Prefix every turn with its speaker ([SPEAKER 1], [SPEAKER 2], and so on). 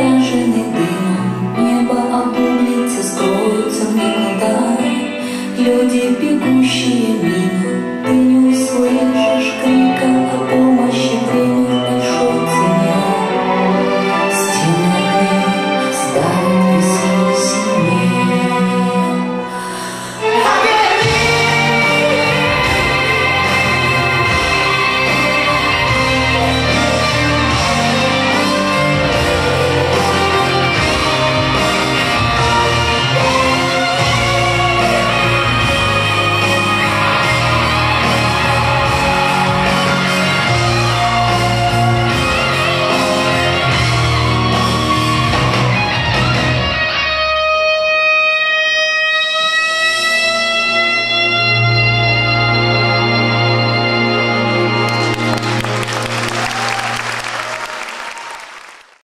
[SPEAKER 1] 便是你的。